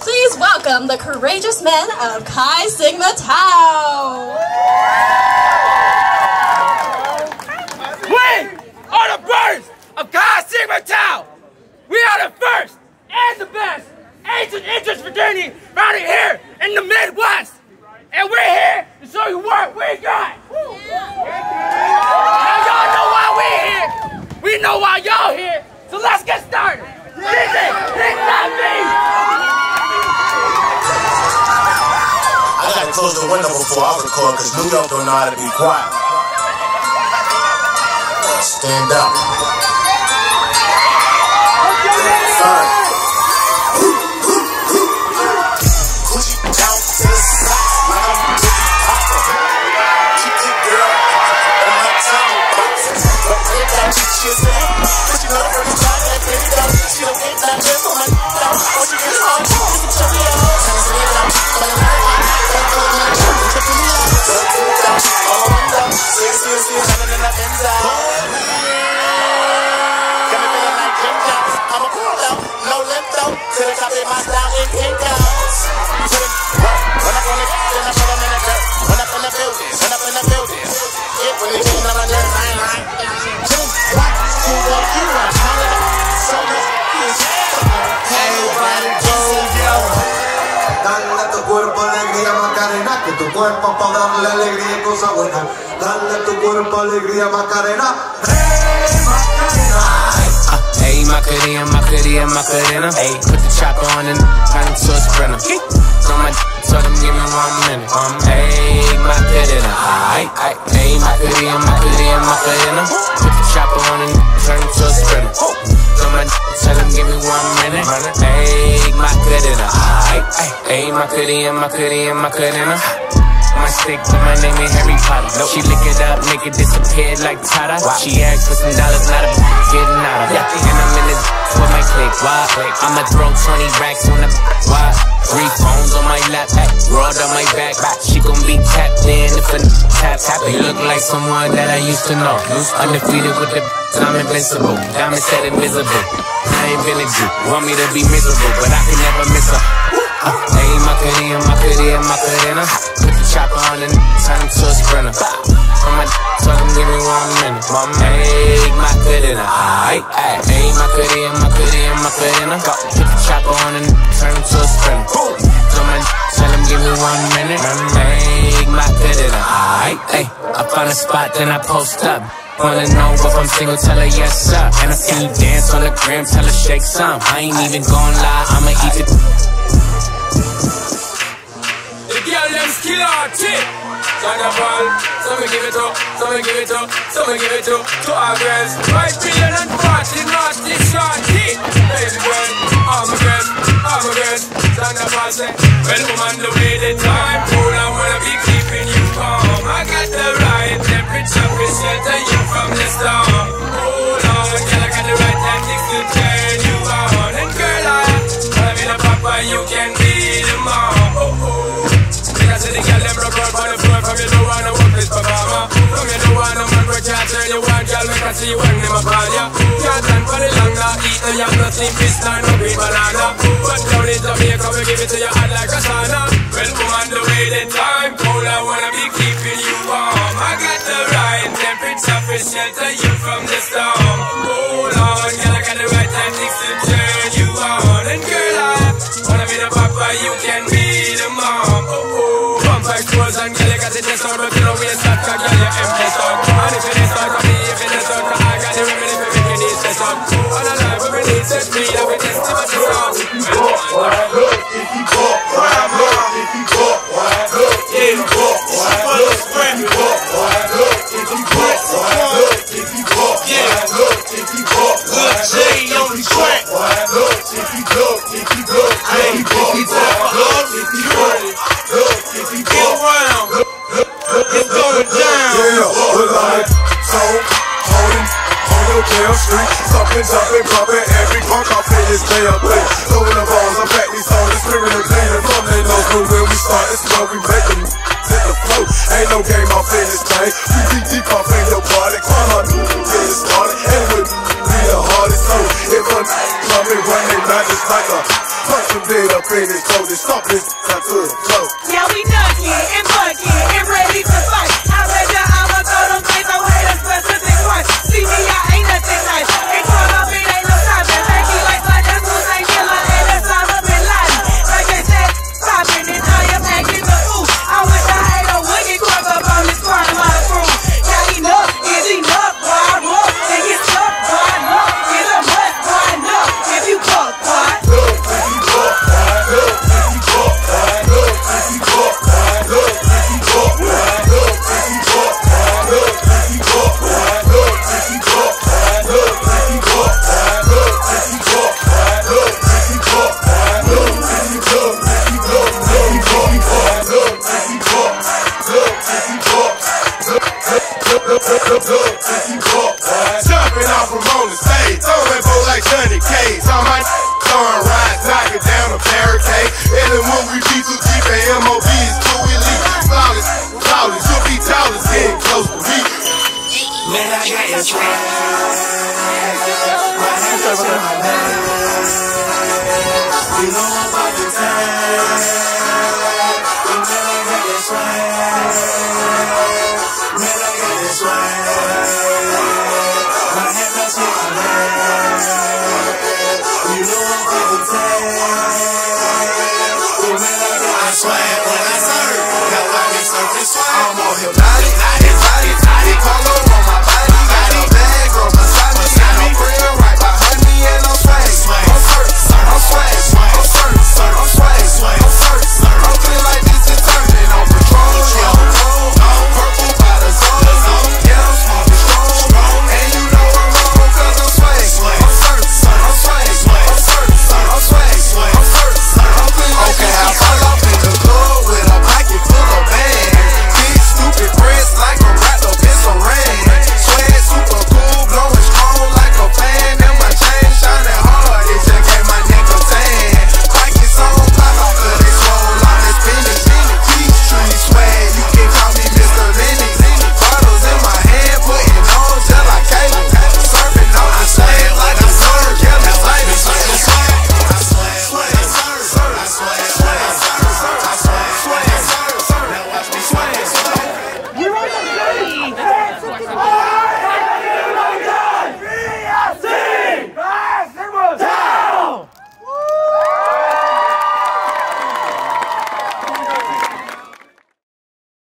Please welcome the courageous men of Chi Sigma Tau. We are the birds of Chi Sigma Tau. We are the first and the best Asian interest fraternity right here in the Midwest. And we're here to show you what we got. Now y'all know why we're here. We know why y'all here. So let's get started. Hit that close the window before I record because New York don't know how to be quiet. Stand up. dropping my tu cuerpo alegría, Macarena, que tu cuerpo para darle alegría y cosas buenas. Dale tu cuerpo alegría, Macarena. ¡Hey, Macarena! Ayy, Macarena, Macarena, Macarena. Ayy, put the chopper on and turn him to a sprinter. So my tell them give me one minute. Um, ayy, Macarena. Ayy, ayy, ayy, Macarena, Macarena, Macarena. Put the chopper on and turn him to a sprinter. So my tell them give me one minute. Ayy, Macarena. Ayy, ayy, ayy, Macarena, Macarena, Macarena. My cadena. My stick, but my name ain't Harry Potter. She lick it up, make it disappear like Tata. She asked for some dollars, not a getting out of. And I'm in this my. Why? I'ma throw 20 racks on the why? Three phones on my lap, broad on my back. She gon' be tapped in if a tap tap. You look like someone that I used to know. Undefeated with the I'm invincible. Diamond said invisible. I ain't been a Jew. Want me to be miserable, but I can never miss her. Ayy, Macarena, Macarena, Macarena. Put the chopper on and turn him to a sprinter. On my tell him give me one minute. My Ayy, aight, aight. Ayy, Macarena, Macarena, Macarena. Put the chopper on and turn him to a sprinter. So my tell him give me one minute. Aight, ayy. I find a spot, then I post up. Wanna know if I'm single, tell her yes, sir. And I see you dance on the gram, tell her shake some. I ain't even gon' lie, I'ma eat it. The girl them skill our tip. Carnival, so me give it up, so me give it up, so me give it up to our girls. Five billion and forty, not this short hit. Baby girl, all my girls, all my girls. Carnival say, well, woman, the way the time From you don't wanna work this performer From you don't wanna man where can't turn you on Girl make I see when them upon ya. Can't stand for the long not eat no yam No sleep fish nor no green banana. But down in Jamaica we give it to you hot like a sauna. Well woman the way the time cold I wanna be keeping you warm. I got the right temperature for shelter you from the storm. Hold on girl I got the right tactics to turn you on. And girl I wanna be the papa you can be the mom. Oh oh. Pump explosion girl you got it this on But on Jam Street. Something jumping, bumping, every punk I in this damn thing. Throwing the balls, I pack these songs, the spirit of pain. From they know but when we start, it's where we make them hit the flow. Ain't no game off in this thing. We be deep off in your party. Climb hard, get it started. And with be the hardest soul. If I'm clubbing, running, not just like a punch, I'm dead up in this cold. It's something. Hooked up till you walk. Jumping off from on the stage. Throwing that like Johnny Cage. All my throwing rides, knocking down a barricade. And the one we beat too deep, and MOB is too elite. Flawless, flawless, you'll be tallest, getting close to me. Man, I got your right. My. You know I'm about to realidade.